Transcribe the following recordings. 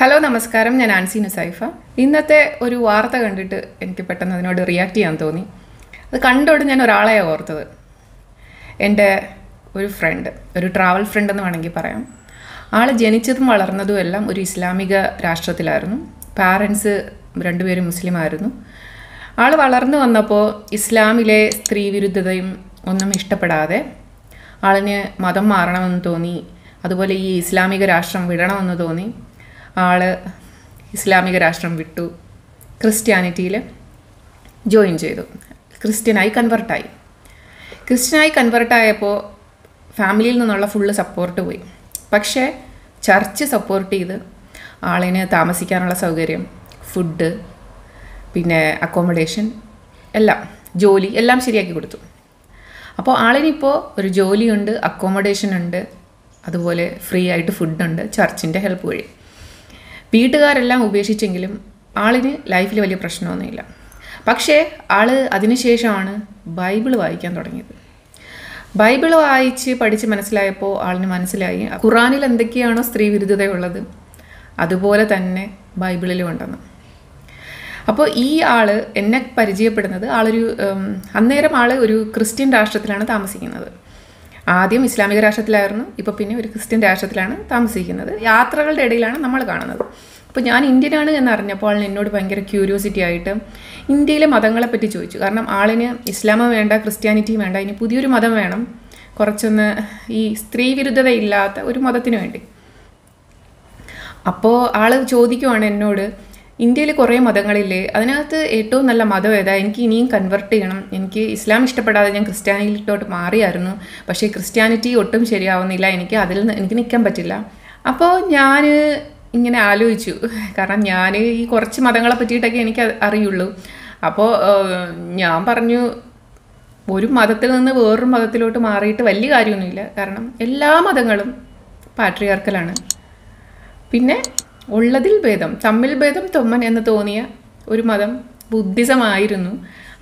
Hello നമസ്കാരം. ഞാൻ ആൻസി നുസൈഫ. ഇന്നത്തെ ഒരു വാർത്ത കണ്ടിട്ട് എനിക്ക് പെട്ടെന്ന് അതിനോട് റിയാക്ട് ചെയ്യാൻ തോന്നി. അത് കണ്ടോട് ഞാൻ ഒരാളെ ഓർത്തത്. എന്റെ ഒരു ഫ്രണ്ട് ഒരു ട്രാവൽ ഫ്രണ്ട് എന്ന് വേണമെങ്കിൽ പറയാം. ആൾ ജനിച്ചതും വളർന്നതും എല്ലാം ഒരു ഇസ്ലാമിക രാഷ്ട്രത്തിലായിരുന്നു. പാരൻസ് രണ്ടുപേരും മുസ്ലിം ആയിരുന്നു. ആൾ വളർന്നു വന്നപ്പോൾ ഇസ്ലാമിലെ സ്ത്രീ വിരുദ്ധതയും ഒന്നും ഇഷ്ടപ്പെടാതെ ആളിന് മതം മാറണമെന്ന് തോന്നി. അതുപോലെ ഈ ഇസ്ലാമിക രാഷ്ട്രം വിടണമെന്ന് തോന്നി. ആൾ ഇസ്ലാമിക രാഷ്ട്രം വിട്ടു. ക്രിസ്ത്യാനിറ്റിയിൽ ജോയിൻ ചെയ്തു. ക്രിസ്ത്യനായി കൺവെർട്ടായി. ക്രിസ്ത്യനായി കൺവെർട്ടായപ്പോൾ ഫാമിലിയിൽ നിന്നുള്ള ഫുള്ള് സപ്പോർട്ട് പോയി. പക്ഷേ ചർച്ച് സപ്പോർട്ട് ചെയ്ത് ആളിന് താമസിക്കാനുള്ള സൗകര്യം ഫുഡ് പിന്നെ അക്കോമഡേഷൻ എല്ലാം ജോലി എല്ലാം ശരിയാക്കി കൊടുത്തു. അപ്പോൾ ആളിനിപ്പോൾ ഒരു ജോലിയുണ്ട് അക്കോമഡേഷൻ ഉണ്ട് അതുപോലെ ഫ്രീ ആയിട്ട് ഫുഡുണ്ട് ചർച്ചിന്റെ ഹെൽപ്പ് വഴി. വീട്ടുകാരെല്ലാം ഉപേക്ഷിച്ചെങ്കിലും ആളിന് ലൈഫിൽ വലിയ പ്രശ്നമൊന്നുമില്ല. പക്ഷേ ആൾ അതിനുശേഷമാണ് ബൈബിൾ വായിക്കാൻ തുടങ്ങിയത്. ബൈബിൾ വായിച്ച് പഠിച്ച് മനസ്സിലായപ്പോൾ ആളിന് മനസ്സിലായി ഖുറാനിൽ എന്തൊക്കെയാണോ സ്ത്രീ വിരുദ്ധതയുള്ളത് അതുപോലെ തന്നെ ബൈബിളിലും ഉണ്ടെന്ന്. അപ്പോൾ ഈ ആൾ എന്നെ പരിചയപ്പെടുന്നത് ആളൊരു അന്നേരം ആൾ ഒരു ക്രിസ്ത്യൻ രാഷ്ട്രത്തിലാണ് താമസിക്കുന്നത്. ആദ്യം ഇസ്ലാമിക രാഷ്ട്രത്തിലായിരുന്നു. ഇപ്പോൾ പിന്നെ ഒരു ക്രിസ്ത്യൻ രാഷ്ട്രത്തിലാണ് താമസിക്കുന്നത്. യാത്രകളുടെ ഇടയിലാണ് നമ്മൾ കാണുന്നത്. അപ്പോൾ ഞാൻ ഇന്ത്യനാണ് എന്നറിഞ്ഞപ്പോൾ എന്നോട് ഭയങ്കര ക്യൂരിയോസിറ്റി ആയിട്ട് ഇന്ത്യയിലെ മതങ്ങളെപ്പറ്റി ചോദിച്ചു. കാരണം ആളിന് ഇസ്ലാമം വേണ്ട ക്രിസ്ത്യാനിറ്റി വേണ്ട ഇനി പുതിയൊരു മതം വേണം. കുറച്ചൊന്ന് ഈ സ്ത്രീ വിരുദ്ധത ഇല്ലാത്ത ഒരു മതത്തിന് വേണ്ടി. അപ്പോൾ ആൾ ചോദിക്കുവാണ് എന്നോട് ഇന്ത്യയിൽ കുറേ മതങ്ങളില്ലേ അതിനകത്ത് ഏറ്റവും നല്ല മതം ഏതാ? എനിക്ക് ഇനിയും കൺവെർട്ട് ചെയ്യണം. എനിക്ക് ഇസ്ലാം ഇഷ്ടപ്പെടാതെ ഞാൻ ക്രിസ്ത്യാനിയിലോട്ട് മാറിയായിരുന്നു. പക്ഷേ ക്രിസ്ത്യാനിറ്റി ഒട്ടും ശരിയാവുന്നില്ല. എനിക്ക് അതിൽ എനിക്ക് നിൽക്കാൻ പറ്റില്ല. അപ്പോൾ ഞാൻ ഇങ്ങനെ ആലോചിച്ചു. കാരണം ഞാൻ ഈ കുറച്ച് മതങ്ങളെ പറ്റിയിട്ടൊക്കെ എനിക്ക് അറിയുള്ളൂ. അപ്പോൾ ഞാൻ പറഞ്ഞു ഒരു മതത്തിൽ നിന്ന് വേറൊരു മതത്തിലോട്ട് മാറിയിട്ട് വലിയ കാര്യമൊന്നുമില്ല. കാരണം എല്ലാ മതങ്ങളും പാട്രിയാർക്കലാണ്. പിന്നെ ഉള്ളതിൽ ഭേദം തമ്മിൽ ഭേദം തൊമ്മൻ എന്ന് തോന്നിയ ഒരു മതം ബുദ്ധിസമായിരുന്നു.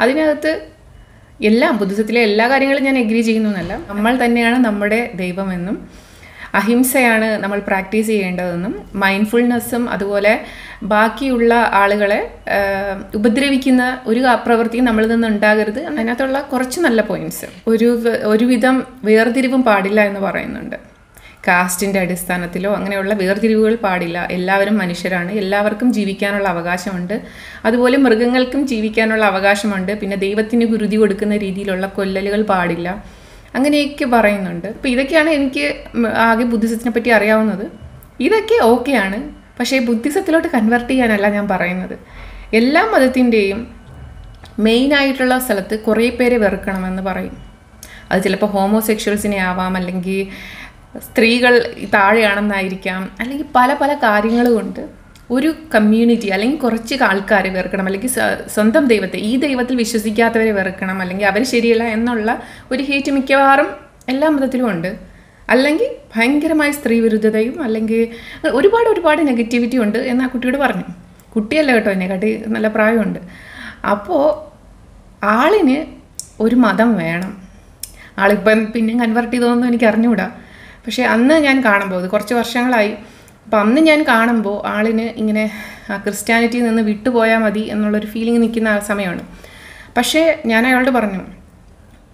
അതിനകത്ത് എല്ലാം ബുദ്ധിസത്തിലെ എല്ലാ കാര്യങ്ങളും ഞാൻ എഗ്രി ചെയ്യുന്നു എന്നല്ല നമ്മൾ തന്നെയാണ് നമ്മുടെ ദൈവമെന്നും അഹിംസയാണ് നമ്മൾ പ്രാക്ടീസ് ചെയ്യേണ്ടതെന്നും മൈൻഡ്ഫുൾനെസ്സും അതുപോലെ ബാക്കിയുള്ള ആളുകളെ ഉപദ്രവിക്കുന്ന ഒരു പ്രവൃത്തി പ്രവൃത്തിയും നമ്മളിൽ നിന്ന് ഉണ്ടാകരുത് അതിനകത്തുള്ള കുറച്ച് നല്ല പോയിന്റ്സ് ഒരു ഒരുവിധം വേർതിരിവും പാടില്ല എന്ന് പറയുന്നുണ്ട്. കാസ്റ്റിന്റെ അടിസ്ഥാനത്തിലോ അങ്ങനെയുള്ള വേർതിരിവുകൾ പാടില്ല. എല്ലാവരും മനുഷ്യരാണ്. എല്ലാവർക്കും ജീവിക്കാനുള്ള അവകാശമുണ്ട്. അതുപോലെ മൃഗങ്ങൾക്കും ജീവിക്കാനുള്ള അവകാശമുണ്ട്. പിന്നെ ദൈവത്തിന് ഗുരുതി കൊടുക്കുന്ന രീതിയിലുള്ള കൊല്ലലുകൾ പാടില്ല. അങ്ങനെയൊക്കെ പറയുന്നുണ്ട്. അപ്പോൾ ഇതൊക്കെയാണ് എനിക്ക് ആകെ ബുദ്ധിസത്തിനെ പറ്റി അറിയാവുന്നത്. ഇതൊക്കെ ഓക്കെയാണ്. പക്ഷേ ബുദ്ധിസത്തിലോട്ട് കൺവെർട്ട് ചെയ്യാനല്ല ഞാൻ പറയുന്നത്. എല്ലാ മതത്തിന്റെയും മെയിനായിട്ടുള്ള സ്ഥലത്ത് കുറേ പേരെ വെറുക്കണമെന്ന് പറയും. അത് ചിലപ്പോൾ ഹോമോസെക്ഷൽസിനെ ആവാം അല്ലെങ്കിൽ സ്ത്രീകൾ താഴെയാണെന്നായിരിക്കാം. അല്ലെങ്കിൽ പല പല കാര്യങ്ങൾ കൊണ്ട് ഒരു കമ്മ്യൂണിറ്റി അല്ലെങ്കിൽ കുറച്ച് ആൾക്കാരെ വെറുക്കണം. അല്ലെങ്കിൽ സ്വന്തം ദൈവത്തെ ഈ ദൈവത്തിൽ വിശ്വസിക്കാത്തവരെ വെറുക്കണം. അല്ലെങ്കിൽ അവർ ശരിയല്ല എന്നുള്ള ഒരു ഹീറ്റ് മിക്കവാറും എല്ലാ മതത്തിലും ഉണ്ട്. അല്ലെങ്കിൽ ഭയങ്കരമായ സ്ത്രീ വിരുദ്ധതയും അല്ലെങ്കിൽ ഒരുപാട് ഒരുപാട് നെഗറ്റിവിറ്റി ഉണ്ട് എന്ന് ആ കുട്ടിയോട് പറഞ്ഞു. കുട്ടിയല്ല കേട്ടോ എന്നെക്കാട്ടി നല്ല പ്രായമുണ്ട്. അപ്പോൾ ആളിന് ഒരു മതം വേണം. ആളിപ്പം പിന്നെ കൺവേർട്ട് ചെയ്തതൊന്നും എനിക്ക് അറിഞ്ഞുകൂടാ പക്ഷേ അന്ന് ഞാൻ കാണുമ്പോൾ ഇത് കുറച്ച് വർഷങ്ങളായി. അപ്പം അന്ന് ഞാൻ കാണുമ്പോൾ ആളിന് ഇങ്ങനെ ക്രിസ്ത്യാനിറ്റിയിൽ നിന്ന് വിട്ടുപോയാൽ മതി എന്നുള്ളൊരു ഫീലിംഗ് നിൽക്കുന്ന ആ സമയമാണ്. പക്ഷേ ഞാൻ അയാളോട് പറഞ്ഞു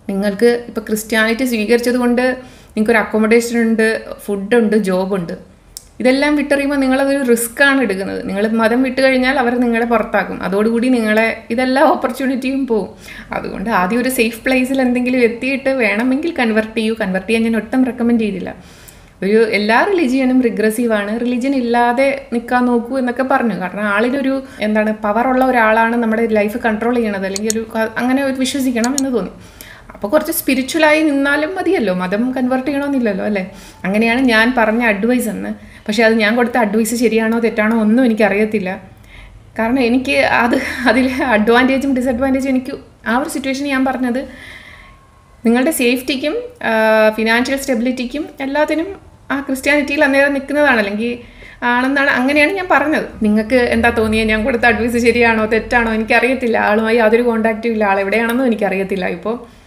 നിങ്ങൾക്ക് ഇപ്പോൾ ക്രിസ്ത്യാനിറ്റി സ്വീകരിച്ചത് കൊണ്ട് നിങ്ങൾക്കൊരു അക്കോമഡേഷൻ ഉണ്ട് ഫുഡുണ്ട് ജോബുണ്ട് ഇതെല്ലാം വിട്ടെറിയുമ്പോൾ നിങ്ങളതൊരു റിസ്ക് ആണ് എടുക്കുന്നത്. നിങ്ങൾ മതം വിട്ട് കഴിഞ്ഞാൽ അവർ നിങ്ങളെ പുറത്താക്കും. അതോടുകൂടി നിങ്ങളെ ഇതെല്ലാം ഓപ്പർച്യൂണിറ്റിയും പോവും. അതുകൊണ്ട് ആദ്യം ഒരു സേഫ് പ്ലേസിൽ എന്തെങ്കിലും എത്തിയിട്ട് വേണമെങ്കിൽ കൺവെർട്ട് ചെയ്യൂ. കൺവെർട്ട് ചെയ്യാൻ ഞാൻ ഒട്ടും റെക്കമെൻഡ് ചെയ്തില്ല. ഒരു എല്ലാ റിലീജിയനും റിഗ്രസീവ് ആണ്. റിലീജിയൻ ഇല്ലാതെ നിൽക്കാൻ നോക്കൂ എന്നൊക്കെ പറഞ്ഞു. കാരണം ആളിനൊരു എന്താണ് പവറുള്ള ഒരാളാണ് നമ്മുടെ ലൈഫ് കൺട്രോൾ ചെയ്യണത്. അല്ലെങ്കിൽ ഒരു അങ്ങനെ വിശ്വസിക്കണം എന്ന് തോന്നി. അപ്പോൾ കുറച്ച് സ്പിരിച്വലായി നിന്നാലും മതിയല്ലോ. മതം കൺവേർട്ട് ചെയ്യണമെന്നില്ലല്ലോ അല്ലേ? അങ്ങനെയാണ് ഞാൻ പറഞ്ഞ അഡ്വൈസ് എന്ന് പക്ഷേ അത് ഞാൻ കൊടുത്ത അഡ്വൈസ് ശരിയാണോ തെറ്റാണോ ഒന്നും എനിക്കറിയത്തില്ല. കാരണം എനിക്ക് അത് അതിൽ അഡ്വാന്റേജും ഡിസഡ്വാന്റേജും എനിക്ക് ആ ഒരു സിറ്റുവേഷൻ ഞാൻ പറഞ്ഞത് നിങ്ങളുടെ സേഫ്റ്റിക്കും ഫിനാൻഷ്യൽ സ്റ്റെബിലിറ്റിക്കും എല്ലാത്തിനും ആ ക്രിസ്ത്യാനിറ്റിയിൽ അന്നേരം നിൽക്കുന്നതാണ്. അല്ലെങ്കിൽ ആണെന്നാണ് അങ്ങനെയാണ് ഞാൻ പറഞ്ഞത്. നിങ്ങൾക്ക് എന്താ തോന്നിയത് ഞാൻ കൊടുത്ത അഡ്വൈസ് ശരിയാണോ തെറ്റാണോ എനിക്കറിയത്തില്ല. ആളുമായി യാതൊരു കോണ്ടാക്റ്റും ഇല്ല. ആൾ എവിടെയാണെന്നും എനിക്കറിയത്തില്ല. ഇപ്പോൾ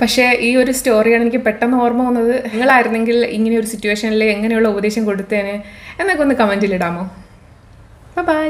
പക്ഷേ ഈ ഒരു സ്റ്റോറിയാണ് എനിക്ക് പെട്ടെന്ന് ഓർമ്മ വന്നത്. നിങ്ങളായിരുന്നെങ്കിൽ ഇങ്ങനെ ഒരു സിറ്റുവേഷനിൽ എങ്ങനെയുള്ള ഉപദേശം കൊടുത്തേനെ എന്നൊക്കെ ഒന്ന് കമന്റിലിടാമോ ബൈ